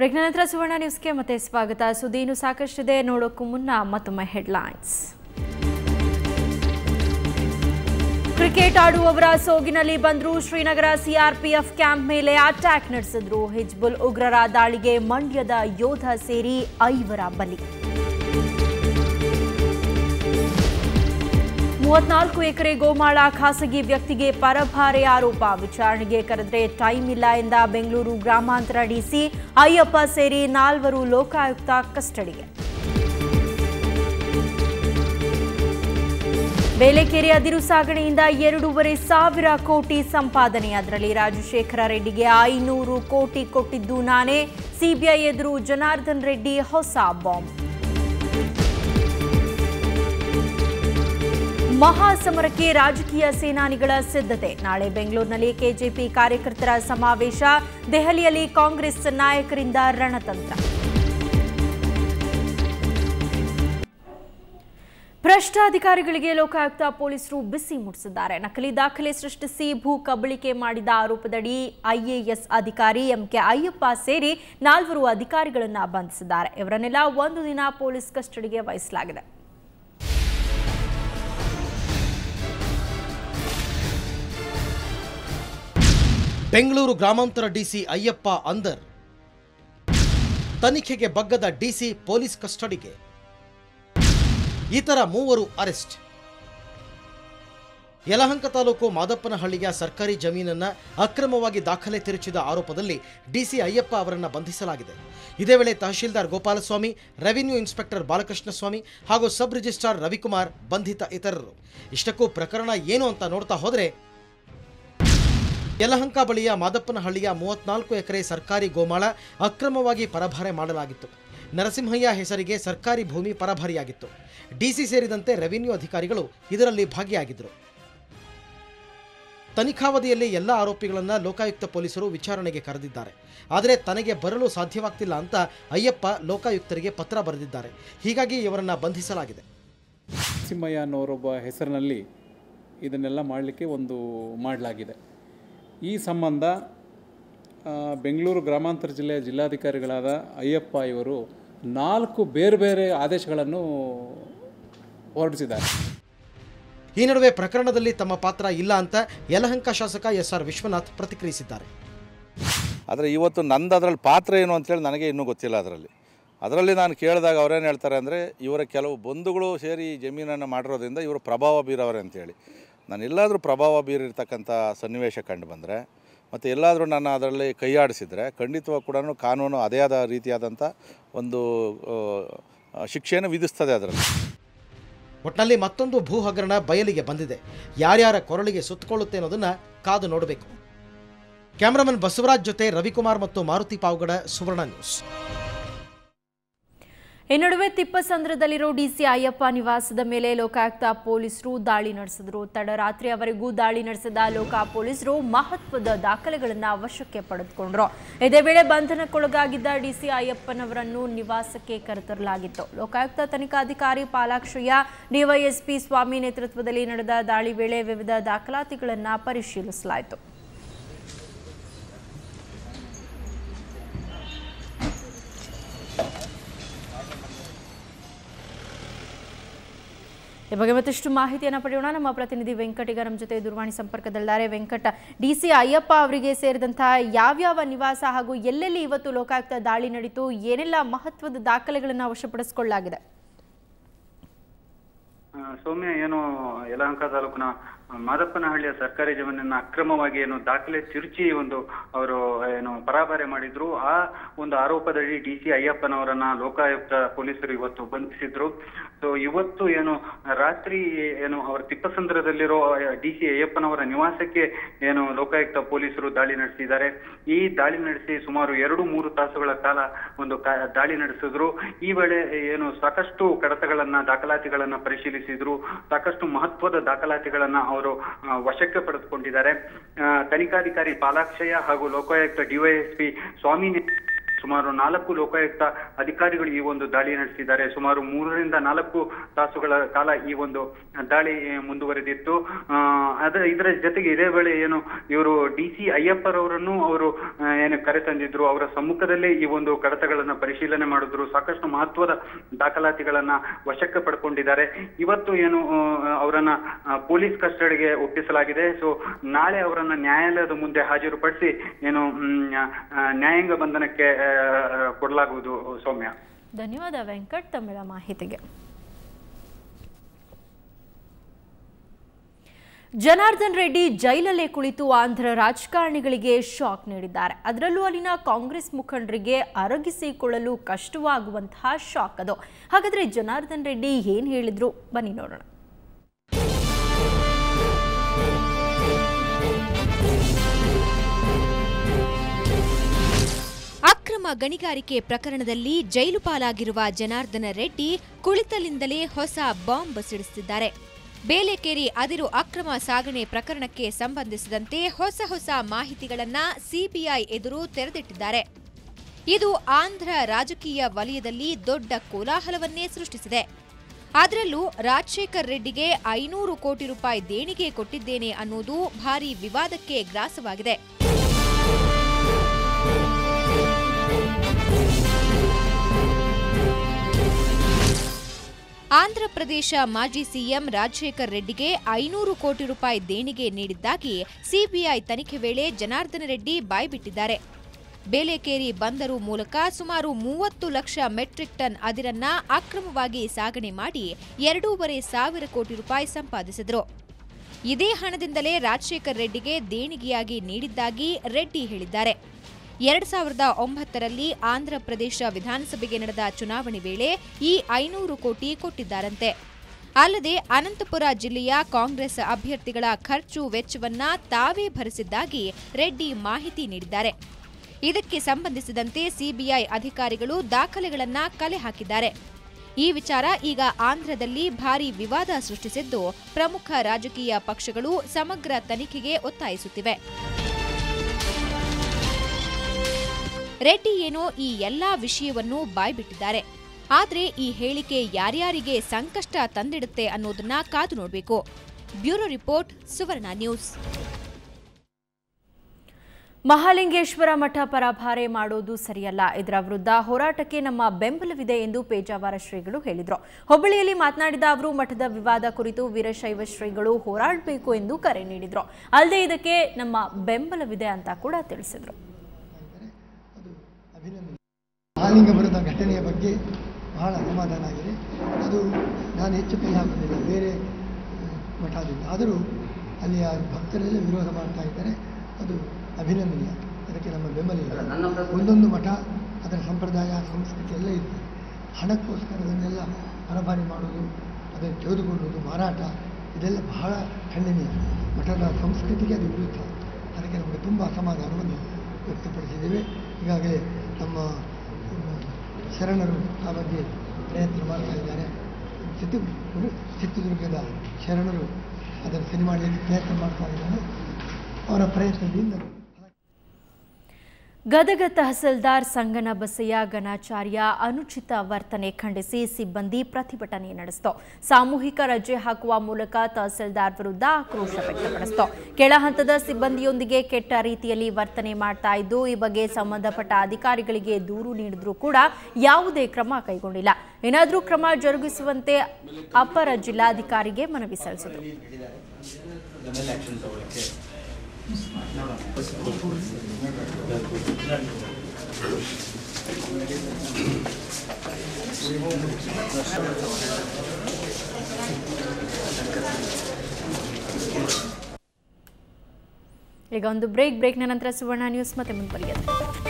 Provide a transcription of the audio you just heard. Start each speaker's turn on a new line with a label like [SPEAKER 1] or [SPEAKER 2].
[SPEAKER 1] ಬ್ರೇಕ್ನ ನಂತರ ಸುವರ್ಣ ನ್ಯೂಸ್ಗೆ ಮತ್ತೆ ಸ್ವಾಗತ. ಸುದೀನು ಸಾಕಷ್ಟಿದೆ. ನೋಡೋಕ್ಕೂ ಮುನ್ನ ಮತ್ತೊಮ್ಮೆ ಹೆಡ್ಲೈನ್ಸ್. ಕ್ರಿಕೆಟ್ ಆಡುವವರ ಸೋಗಿನಲ್ಲಿ ಬಂದ್ರು ಶ್ರೀನಗರ ಸಿಆರ್ಪಿಎಫ್ ಕ್ಯಾಂಪ್ ಮೇಲೆ ಅಟ್ಯಾಕ್ ನಡೆಸಿದ್ರು. ಹಿಜ್ಬುಲ್ ಉಗ್ರರ ದಾಳಿಗೆ ಮಂಡ್ಯದ ಯೋಧ ಸೇರಿ ಐವರ ಬಲಿ. ಮೂವತ್ನಾಲ್ಕು ಎಕರೆ ಗೋಮಾಳ ಖಾಸಗಿ ವ್ಯಕ್ತಿಗೆ ಪರಭಾರೆ ಆರೋಪ. ವಿಚಾರಣೆಗೆ ಕರೆದ್ರೆ ಟೈಮ್ ಇಲ್ಲ ಎಂದ ಬೆಂಗಳೂರು ಗ್ರಾಮಾಂತರ ಡಿಸಿ ಅಯ್ಯಪ್ಪ ಸೇರಿ ನಾಲ್ವರು ಲೋಕಾಯುಕ್ತ ಕಸ್ಟಡಿಗೆ. ಬೇಲೆಕೆರೆ ಅದಿರು ಸಾಗಣೆಯಿಂದ ಎರಡೂವರೆ ಸಾವಿರ ಕೋಟಿ ಸಂಪಾದನೆ. ಅದರಲ್ಲಿ ರಾಜಶೇಖರ ರೆಡ್ಡಿಗೆ ಐನೂರು ಕೋಟಿ ಕೊಟ್ಟಿದ್ದು ನಾನೇ. ಸಿಬಿಐ ಎದುರು ಜನಾರ್ದನ್ ರೆಡ್ಡಿ ಹೊಸ ಬಾಂಬ್. ಮಹಾಸಮರಕ್ಕೆ ರಾಜಕೀಯ ಸೇನಾನಿಗಳ ಸಿದ್ಧತೆ. ನಾಳೆ ಬೆಂಗಳೂರಿನಲ್ಲಿ ಕೆಜೆಪಿ ಕಾರ್ಯಕರ್ತರ ಸಮಾವೇಶ. ದೆಹಲಿಯಲ್ಲಿ ಕಾಂಗ್ರೆಸ್ ನಾಯಕರಿಂದ ರಣತಂತ್ರ. ಭ್ರಷ್ಟಾಧಿಕಾರಿಗಳಿಗೆ ಲೋಕಾಯುಕ್ತ ಪೊಲೀಸರು ಬಿಸಿ ಮುಟ್ಟಿಸಿದ್ದಾರೆ. ನಕಲಿ ದಾಖಲೆ ಸೃಷ್ಟಿಸಿ ಭೂ ಕಬಳಿಕೆ ಮಾಡಿದ ಆರೋಪದಡಿ ಐಎಎಸ್ ಅಧಿಕಾರಿ ಎಂಕೆ ಅಯ್ಯಪ್ಪ ಸೇರಿ ನಾಲ್ವರು ಅಧಿಕಾರಿಗಳನ್ನು ಬಂಧಿಸಿದ್ದಾರೆ. ಇವರನ್ನೆಲ್ಲ ಒಂದು ದಿನ ಪೊಲೀಸ್ ಕಸ್ಟಡಿಗೆ ವಹಿಸಲಾಗಿದೆ.
[SPEAKER 2] ಬೆಂಗಳೂರು ಗ್ರಾಮಾಂತರ ಡಿಸಿ ಅಯ್ಯಪ್ಪ ಅಂದರ್. ತನಿಖೆಗೆ ಬಗ್ಗದ ಡಿಸಿ ಪೊಲೀಸ್ ಕಸ್ಟಡಿಗೆ. ಇತರ ಮೂವರು ಅರೆಸ್ಟ್. ಯಲಹಂಕ ತಾಲೂಕು ಮಾದಪ್ಪನಹಳ್ಳಿಯ ಸರ್ಕಾರಿ ಜಮೀನನ್ನು ಅಕ್ರಮವಾಗಿ ದಾಖಲೆ ತಿರುಚಿದ ಆರೋಪದಲ್ಲಿ ಡಿಸಿ ಅಯ್ಯಪ್ಪ ಅವರನ್ನು ಬಂಧಿಸಲಾಗಿದೆ. ಇದೇ ವೇಳೆ ತಹಶೀಲ್ದಾರ್ ಗೋಪಾಲಸ್ವಾಮಿ, ರೆವಿನ್ಯೂ ಇನ್ಸ್ಪೆಕ್ಟರ್ ಬಾಲಕೃಷ್ಣಸ್ವಾಮಿ ಹಾಗೂ ಸಬ್ ರಿಜಿಸ್ಟ್ರಾರ್ ರವಿಕುಮಾರ್ ಬಂಧಿತ ಇತರರು. ಇಷ್ಟಕ್ಕೂ ಪ್ರಕರಣ ಏನು ಅಂತ ನೋಡ್ತಾ ಹೋದ್ರೆ ಯಲಹಂಕ ಬಳಿಯ ಮಾದಪ್ಪನಹಳ್ಳಿಯ ಮೂವತ್ನಾಲ್ಕು ಎಕರೆ ಸರ್ಕಾರಿ ಗೋಮಾಳ ಅಕ್ರಮವಾಗಿ ಪರಭಾರೆ ಮಾಡಲಾಗಿತ್ತು. ನರಸಿಂಹಯ್ಯ ಹೆಸರಿಗೆ ಸರ್ಕಾರಿ ಭೂಮಿ ಪರಭಾರಿಯಾಗಿತ್ತು. ಡಿಸಿ ಸೇರಿದಂತೆ ರೆವಿನ್ಯೂ ಅಧಿಕಾರಿಗಳು ಇದರಲ್ಲಿ ಭಾಗಿಯಾಗಿದ್ದರು. ತನಿಖಾವಧಿಯಲ್ಲಿ ಎಲ್ಲ ಆರೋಪಿಗಳನ್ನು ಲೋಕಾಯುಕ್ತ ಪೊಲೀಸರು ವಿಚಾರಣೆಗೆ ಕರೆದಿದ್ದಾರೆ. ಆದರೆ ತನಗೆ ಬರಲು ಸಾಧ್ಯವಾಗ್ತಿಲ್ಲ ಅಂತ ಅಯ್ಯಪ್ಪ ಲೋಕಾಯುಕ್ತರಿಗೆ ಪತ್ರ ಬರೆದಿದ್ದಾರೆ. ಹೀಗಾಗಿ ಇವರನ್ನು ಬಂಧಿಸಲಾಗಿದೆ.
[SPEAKER 3] ಸಿಂಹಯ್ಯ ಅನ್ನೋರೊಬ್ಬ ಹೆಸರಿನಲ್ಲಿ ಇದನ್ನೆಲ್ಲ ಮಾಡಲಿಕ್ಕೆ ಒಂದು ಮಾಡಲಾಗಿದೆ. ಈ ಸಂಬಂಧ ಬೆಂಗಳೂರು ಗ್ರಾಮಾಂತರ ಜಿಲ್ಲೆಯ ಜಿಲ್ಲಾಧಿಕಾರಿಗಳಾದ ಅಯ್ಯಪ್ಪ ಇವರು ನಾಲ್ಕು ಬೇರೆ ಬೇರೆ ಆದೇಶಗಳನ್ನು ಹೊರಡಿಸಿದ್ದಾರೆ.
[SPEAKER 2] ಈ ನಡುವೆ ಪ್ರಕರಣದಲ್ಲಿ ತಮ್ಮ ಪಾತ್ರ ಇಲ್ಲ ಅಂತ ಯಲಹಂಕ ಶಾಸಕ ಎಸ್ ಆರ್ ವಿಶ್ವನಾಥ್ ಪ್ರತಿಕ್ರಿಯಿಸಿದ್ದಾರೆ.
[SPEAKER 4] ಆದರೆ ಇವತ್ತು ನಂದು ಅದರಲ್ಲಿ ಪಾತ್ರ ಏನು ಅಂತೇಳಿ ನನಗೆ ಇನ್ನೂ ಗೊತ್ತಿಲ್ಲ ಅದರಲ್ಲಿ. ಅದರಲ್ಲಿ ನಾನು ಕೇಳಿದಾಗ ಅವರೇನು ಹೇಳ್ತಾರೆ ಅಂದರೆ ಇವರ ಕೆಲವು ಬಂಧುಗಳು ಸೇರಿ ಜಮೀನನ್ನು ಮಾಡಿರೋದ್ರಿಂದ ಇವರು ಪ್ರಭಾವ ಬೀರವರೆ ಅಂತೇಳಿ ನಾನು ಎಲ್ಲಾದರೂ ಪ್ರಭಾವ ಬೀರಿರ್ತಕ್ಕಂಥ ಸನ್ನಿವೇಶ ಕಂಡು ಬಂದರೆ, ಮತ್ತು ಎಲ್ಲಾದರೂ ನಾನು ಅದರಲ್ಲಿ ಕೈಯಾಡಿಸಿದರೆ ಖಂಡಿತವಾಗಿ ಕೂಡ ಕಾನೂನು ಅದೇ ಆದ ರೀತಿಯಾದಂಥ ಒಂದು ಶಿಕ್ಷೆಯನ್ನು ವಿಧಿಸ್ತದೆ ಅದರಲ್ಲಿ.
[SPEAKER 2] ಒಟ್ನಲ್ಲಿ ಮತ್ತೊಂದು ಭೂ ಹಗರಣ ಬಯಲಿಗೆ ಬಂದಿದೆ. ಯಾರ್ಯಾರ ಕೊರಳಿಗೆ ಸುತ್ತಕೊಳ್ಳುತ್ತೆ ಅನ್ನೋದನ್ನ ಕಾದು ನೋಡಬೇಕು. ಕ್ಯಾಮರಾಮನ್ ಬಸವರಾಜ್ ಜೊತೆ ರವಿಕುಮಾರ್ ಮತ್ತು ಮಾರುತಿ ಪಾವ್ಗಡ ಸುವರ್ಣ ನ್ಯೂಸ್.
[SPEAKER 1] ಈ ನಡುವೆ ತಿಪ್ಪಸಂದ್ರದಲ್ಲಿರೋ ಡಿಸಿ ಅಯ್ಯಪ್ಪ ನಿವಾಸದ ಮೇಲೆ ಲೋಕಾಯುಕ್ತ ಪೊಲೀಸರು ದಾಳಿ ನಡೆಸಿದ್ರು. ತಡರಾತ್ರಿಯವರೆಗೂ ದಾಳಿ ನಡೆಸಿದ ಲೋಕಾ ಪೊಲೀಸರು ಮಹತ್ವದ ದಾಖಲೆಗಳನ್ನು ವಶಕ್ಕೆ ಪಡೆದುಕೊಂಡ್ರು. ಇದೇ ವೇಳೆ ಬಂಧನಕ್ಕೊಳಗಾಗಿದ್ದ ಡಿಸಿ ಅಯ್ಯಪ್ಪನವರನ್ನು ನಿವಾಸಕ್ಕೆ ಕರೆತರಲಾಗಿತ್ತು. ಲೋಕಾಯುಕ್ತ ತನಿಖಾಧಿಕಾರಿ ಪಾಲಾಕ್ಷಯ್ಯ ಡಿವೈಎಸ್ಪಿ ಸ್ವಾಮಿ ನೇತೃತ್ವದಲ್ಲಿ ನಡೆದ ದಾಳಿ ವೇಳೆ ವಿವಿಧ ದಾಖಲಾತಿಗಳನ್ನು ಪರಿಶೀಲಿಸಲಾಯಿತು. ಈ ಬಗ್ಗೆ ಮತ್ತಷ್ಟು ಮಾಹಿತಿಯನ್ನು ಪಡೆಯೋಣ. ನಮ್ಮ ಪ್ರತಿನಿಧಿ ವೆಂಕಟ್ ನಮ್ಮ ಜೊತೆ ದೂರವಾಣಿ ಸಂಪರ್ಕದಲ್ಲಿದ್ದಾರೆ. ವೆಂಕಟ ಡಿಸಿ ಅಯ್ಯಪ್ಪ ಅವರಿಗೆ ಸೇರಿದಂತಹ ಯಾವ್ಯಾವ ನಿವಾಸ ಹಾಗೂ ಎಲ್ಲೆಲ್ಲಿ ಇವತ್ತು ಲೋಕಾಯುಕ್ತ ದಾಳಿ ನಡೀತು ಏನೆಲ್ಲ ಮಹತ್ವದ ದಾಖಲೆಗಳನ್ನು ವಶಪಡಿಸಿಕೊಳ್ಳಲಾಗಿದೆ?
[SPEAKER 5] ಆ, ಸೌಮ್ಯ ಏನು ಯಲಹಂಕ ತಾಲೂಕಿನ ಮಾದಪ್ಪನಹಳ್ಳಿಯ ಸರ್ಕಾರಿ ಜಮೀನನ್ನ ಅಕ್ರಮವಾಗಿ ಏನು ದಾಖಲೆ ತಿರುಚಿ ಒಂದು ಅವರು, ಏನು ಪರಾಭಾರೆ ಮಾಡಿದ್ರು. ಆ ಒಂದು ಆರೋಪದಡಿ ಡಿ ಸಿ ಅಯ್ಯಪ್ಪನವರನ್ನ ಲೋಕಾಯುಕ್ತ ಪೊಲೀಸರು ಇವತ್ತು ಬಂಧಿಸಿದ್ರು. ಸೊ ಇವತ್ತು ಏನು ರಾತ್ರಿ ಏನು ಅವರ ತಿಪ್ಪಸಂದ್ರದಲ್ಲಿರೋ, ಡಿ ಸಿ ಅಯ್ಯಪ್ಪನವರ ನಿವಾಸಕ್ಕೆ ಏನು ಲೋಕಾಯುಕ್ತ ಪೊಲೀಸರು ದಾಳಿ ನಡೆಸಿದ್ದಾರೆ. ಈ ದಾಳಿ ನಡೆಸಿ ಸುಮಾರು ಎರಡು ಮೂರು ತಾಸುಗಳ ಕಾಲ ಒಂದು ದಾಳಿ ನಡೆಸಿದ್ರು. ಈ ವೇಳೆ ಏನು ಸಾಕಷ್ಟು ಕಡತಗಳನ್ನ, ದಾಖಲಾತಿಗಳನ್ನ ಪರಿಶೀಲಿಸಿದ್ರು. ಸಾಕಷ್ಟು ಮಹತ್ವದ ದಾಖಲಾತಿಗಳನ್ನ ಆ, ವಶಕ್ಕೆ ಪಡೆದುಕೊಂಡಿದ್ದಾರೆ. ತನಿಖಾಧಿಕಾರಿ ಪಾಲಾಕ್ಷಯ ಹಾಗೂ ಲೋಕಾಯುಕ್ತ ಡಿವೈಎಸ್ಪಿ ಸ್ವಾಮಿ ಸುಮಾರು ನಾಲ್ಕು ಲೋಕಾಯುಕ್ತ ಅಧಿಕಾರಿಗಳು ಈ ಒಂದು ದಾಳಿ ನಡೆಸಿದ್ದಾರೆ. ಸುಮಾರು ಮೂರರಿಂದ ನಾಲ್ಕು ತಾಸುಗಳ ಕಾಲ ಈ ಒಂದು ದಾಳಿ ಮುಂದುವರೆದಿತ್ತು. ಆ, ಅದರ ಇದರ ಜೊತೆಗೆ ಇದೇ ವೇಳೆ ಏನು ಇವರು ಡಿ ಸಿ ಅಯ್ಯಪ್ಪರವರನ್ನು ಅವರು ಏನು ಕರೆ ಕರೆತಂದಿದ್ರು ಅವರ ಸಮ್ಮುಖದಲ್ಲೇ ಈ ಒಂದು ಕಡತಗಳನ್ನ ಪರಿಶೀಲನೆ ಮಾಡಿದ್ರು. ಸಾಕಷ್ಟು ಮಹತ್ವದ ದಾಖಲಾತಿಗಳನ್ನ ವಶಕ್ಕೆ ಪಡ್ಕೊಂಡಿದ್ದಾರೆ. ಇವತ್ತು ಏನು ಅವರನ್ನ ಪೊಲೀಸ್ ಕಸ್ಟಡಿಗೆ ಒಪ್ಪಿಸಲಾಗಿದೆ. ಸೊ ನಾಳೆ ಅವರನ್ನ ನ್ಯಾಯಾಲಯದ ಮುಂದೆ ಹಾಜರುಪಡಿಸಿ ಏನು ನ್ಯಾಯಾಂಗ ಬಂಧನಕ್ಕೆ ಕೊಡಲಾಗುವುದು, ಸೌಮ್ಯ.
[SPEAKER 1] ಧನ್ಯವಾದ ವೆಂಕಟ್ ತಮಿಳ ಮಾಹಿತಿಗೆ. ಜನಾರ್ದನ್ ರೆಡ್ಡಿ ಜೈಲಲ್ಲೇ ಕುಳಿತು ಆಂಧ್ರ ರಾಜಕಾರಣಿಗಳಿಗೆ ಶಾಕ್ ನೀಡಿದ್ದಾರೆ. ಅದರಲ್ಲೂ ಅಲ್ಲಿನ ಕಾಂಗ್ರೆಸ್ ಮುಖಂಡರಿಗೆ ಅರಗಿಸಿಕೊಳ್ಳಲು ಕಷ್ಟವಾಗುವಂತಹ ಶಾಕ್ ಅದು. ಹಾಗಾದ್ರೆ ಜನಾರ್ದನ್ ರೆಡ್ಡಿ ಏನ್ ಹೇಳಿದ್ರು? ಬನ್ನಿ ನೋಡೋಣ.
[SPEAKER 6] ಅಕ್ರಮ ಗಣಿಗಾರಿಕೆ ಪ್ರಕರಣದಲ್ಲಿ ಜೈಲು ಪಾಲಾಗಿರುವ ಜನಾರ್ದನ ರೆಡ್ಡಿ ಕುಳಿತಲಿಂದಲೇ ಹೊಸ ಬಾಂಬ್ ಸಿಡಿಸುತ್ತಿದ್ದಾರೆ ಬೇಲೆಕೇರಿ ಅದಿರು ಅಕ್ರಮ ಸಾಗಣೆ ಪ್ರಕರಣಕ್ಕೆ ಸಂಬಂಧಿಸಿದಂತೆ ಹೊಸ ಹೊಸ ಮಾಹಿತಿಗಳನ್ನು ಸಿಬಿಐ ಎದುರು ತೆರೆದಿಟ್ಟಿದ್ದಾರೆ. ಇದು ಆಂಧ್ರ ರಾಜಕೀಯ ವಲಯದಲ್ಲಿ ದೊಡ್ಡ ಕೋಲಾಹಲವನ್ನೇ ಸೃಷ್ಟಿಸಿದೆ. ಅದರಲ್ಲೂ ರಾಜಶೇಖರ್ ರೆಡ್ಡಿಗೆ ಐನೂರು ಕೋಟಿ ರೂಪಾಯಿ ದೇಣಿಗೆ ಕೊಟ್ಟಿದ್ದೇನೆ ಅನ್ನೋದು ಭಾರೀ ವಿವಾದಕ್ಕೆ ಗ್ರಾಸವಾಗಿದೆ. ಆಂಧ್ರಪ್ರದೇಶ ಮಾಜಿ ಸಿಎಂ ರಾಜಶೇಖರ್ ರೆಡ್ಡಿಗೆ ಐನೂರು ಕೋಟಿ ರೂಪಾಯಿ ದೇಣಿಗೆ ನೀಡಿದ್ದಾಗಿ ಸಿಬಿಐ ತನಿಖೆ ವೇಳೆ ಜನಾರ್ದನ ರೆಡ್ಡಿ ಬಾಯ್ಬಿಟ್ಟಿದ್ದಾರೆ. ಬೇಲೆಕೇರಿ ಬಂದರು ಮೂಲಕ ಸುಮಾರು ಮೂವತ್ತು ಲಕ್ಷ ಮೆಟ್ರಿಕ್ ಟನ್ ಅದಿರನ್ನ ಅಕ್ರಮವಾಗಿ ಸಾಗಣೆ ಮಾಡಿ ಎರಡೂವರೆ ಸಾವಿರ ಕೋಟಿ ರೂಪಾಯಿ ಸಂಪಾದಿಸಿದರು. ಇದೇ ಹಣದಿಂದಲೇ ರಾಜಶೇಖರ್ ರೆಡ್ಡಿಗೆ ದೇಣಿಗೆಯಾಗಿ ನೀಡಿದ್ದಾಗಿ ರೆಡ್ಡಿ ಹೇಳಿದ್ದಾರೆ. ಎರಡ್ ಸಾವಿರದ ಒಂಬತ್ತರಲ್ಲಿ ಆಂಧ್ರಪ್ರದೇಶ ವಿಧಾನಸಭೆಗೆ ನಡೆದ ಚುನಾವಣೆ ವೇಳೆ ಈ ಐನೂರು ಕೋಟಿ ಕೊಟ್ಟಿದ್ದಾರಂತೆ. ಅಲ್ಲದೆ ಅನಂತಪುರ ಜಿಲ್ಲೆಯ ಕಾಂಗ್ರೆಸ್ ಅಭ್ಯರ್ಥಿಗಳ ಖರ್ಚು ವೆಚ್ಚವನ್ನ ತಾವೇ ಭರಿಸಿದ್ದಾಗಿ ರೆಡ್ಡಿ ಮಾಹಿತಿ ನೀಡಿದ್ದಾರೆ. ಇದಕ್ಕೆ ಸಂಬಂಧಿಸಿದಂತೆ ಸಿಬಿಐ ಅಧಿಕಾರಿಗಳು ದಾಖಲೆಗಳನ್ನ ಕಲೆ ಹಾಕಿದ್ದಾರೆ. ಈ ವಿಚಾರ ಈಗ ಆಂಧ್ರದಲ್ಲಿ ಭಾರೀ ವಿವಾದ ಸೃಷ್ಟಿಸಿದ್ದು ಪ್ರಮುಖ ರಾಜಕೀಯ ಪಕ್ಷಗಳು ಸಮಗ್ರ ತನಿಖೆಗೆ ಒತ್ತಾಯಿಸುತ್ತಿವೆ. ರೆಡ್ಡಿ ಏನೋ ಈ ಎಲ್ಲಾ ವಿಷಯವನ್ನು ಬಾಯ್ಬಿಟ್ಟಿದ್ದಾರೆ. ಆದರೆ ಈ ಹೇಳಿಕೆ ಯಾರ್ಯಾರಿಗೆ ಸಂಕಷ್ಟ ತಂದಿಡುತ್ತೆ ಅನ್ನೋದನ್ನ ಕಾದು ನೋಡಬೇಕು. Bureau report, Suvarna news.
[SPEAKER 1] Mahalingeshwara Math ಪರಭಾರೆ ಮಾಡೋದು ಸರಿಯಲ್ಲ. ಇದರ ವಿರುದ್ಧ ಹೋರಾಟಕ್ಕೆ ನಮ್ಮ ಬೆಂಬಲವಿದೆ ಎಂದು ಪೇಜಾವರ ಶ್ರೀಗಳು ಹೇಳಿದರು. ಹುಬ್ಬಳ್ಳಿಯಲ್ಲಿ ಮಾತನಾಡಿದ ಅವರು, ಮಠದ ವಿವಾದ ಕುರಿತು ವೀರಶೈವ ಶ್ರೀಗಳು ಹೋರಾಡಬೇಕು ಎಂದು ಕರೆ ನೀಡಿದರು. ಅಲ್ಲದೆ ಇದಕ್ಕೆ ನಮ್ಮ ಬೆಂಬಲವಿದೆ ಅಂತ ಕೂಡ ತಿಳಿಸಿದರು.
[SPEAKER 7] ಮಹಾಲಿಂಗ ಬರೆದ ಘಟನೆಯ ಬಗ್ಗೆ ಬಹಳ ಅಸಮಾಧಾನ ಆಗಿದೆ. ಅದು ನಾನು ಹೆಚ್ಚು ಕೈ ಹಾಕುವುದಿಲ್ಲ ಬೇರೆ ಮಠಾದಿಂದ. ಆದರೂ ಅಲ್ಲಿ ಆ ಭಕ್ತರೆಲ್ಲ ವಿರೋಧ ಮಾಡ್ತಾ ಇದ್ದಾರೆ. ಅದು ಅಭಿನಂದನೀಯ. ಅದಕ್ಕೆ ನಮ್ಮ ಬೆಂಬಲ ಇದೆ. ಒಂದೊಂದು ಮಠ ಅದರ ಸಂಪ್ರದಾಯ ಸಂಸ್ಕೃತಿ ಎಲ್ಲ ಇದೆ. ಹಣಕ್ಕೋಸ್ಕರ ಅದನ್ನೆಲ್ಲ ಪರಭಾರಿ ಮಾಡೋದು ಅದನ್ನು ತೆಗೆದುಕೊಳ್ಳೋದು ಮಾರಾಟ ಇದೆಲ್ಲ ಬಹಳ ಖಂಡನೀಯ. ಮಠದ ಸಂಸ್ಕೃತಿಗೆ ಅದು ವಿರುದ್ಧ. ಅದಕ್ಕೆ ನಮಗೆ ತುಂಬ ಅಸಮಾಧಾನವನ್ನು ವ್ಯಕ್ತಪಡಿಸಿದ್ದೇವೆ. ಈಗಾಗಲೇ ನಮ್ಮ ಶರಣರು ಆ ಬಗ್ಗೆ ಪ್ರಯತ್ನ ಮಾಡ್ತಾ ಇದ್ದಾರೆ. ಚಿತ್ರ ಚಿತ್ರದುರ್ಗದ ಶರಣರು ಸರಿ ಮಾಡಲಿಕ್ಕೆ ಪ್ರಯತ್ನ ಮಾಡ್ತಾ ಇದ್ದಾರೆ. ಅವರ ಪ್ರಯತ್ನದಿಂದ
[SPEAKER 1] ಗದಗ ತಹಸೀಲ್ದಾರ್ ಸಂಗನ ಬಸಯ್ಯ, ಗಣಾಚಾರ್ಯ ಅನುಚಿತ ವರ್ತನೆ ಖಂಡಿಸಿ ಸಿಬ್ಬಂದಿ ಪ್ರತಿಭಟನೆ ನಡೆಸಿತು. ಸಾಮೂಹಿಕ ರಜೆ ಹಾಕುವ ಮೂಲಕ ತಹಸೀಲ್ದಾರ್ ವಿರುದ್ಧ ಆಕ್ರೋಶ ವ್ಯಕ್ತಪಡಿಸಿತು. ಕೆಳ ಹಂತದ ಸಿಬ್ಬಂದಿಯೊಂದಿಗೆ ಕೆಟ್ಟ ರೀತಿಯಲ್ಲಿ ವರ್ತನೆ ಮಾಡ್ತಾ ಇದ್ದು, ಈ ಬಗ್ಗೆ ಸಂಬಂಧಪಟ್ಟ ಅಧಿಕಾರಿಗಳಿಗೆ ದೂರು ನೀಡಿದ್ರೂ ಕೂಡ ಯಾವುದೇ ಕ್ರಮ ಕೈಗೊಂಡಿಲ್ಲ. ಏನಾದರೂ ಕ್ರಮ ಜರುಗಿಸುವಂತೆ ಅಪರ ಜಿಲ್ಲಾಧಿಕಾರಿಗೆ ಮನವಿ ಸಲ್ಲಿಸಿದರು. ಈಗ ಒಂದು ಬ್ರೇಕ್ ಬ್ರೇಕ್ನ ನಂತರ ಸುವರ್ಣ ನ್ಯೂಸ್ ಮತ್ತೆ ಮುಂದುವರಿಯುತ್ತೆ.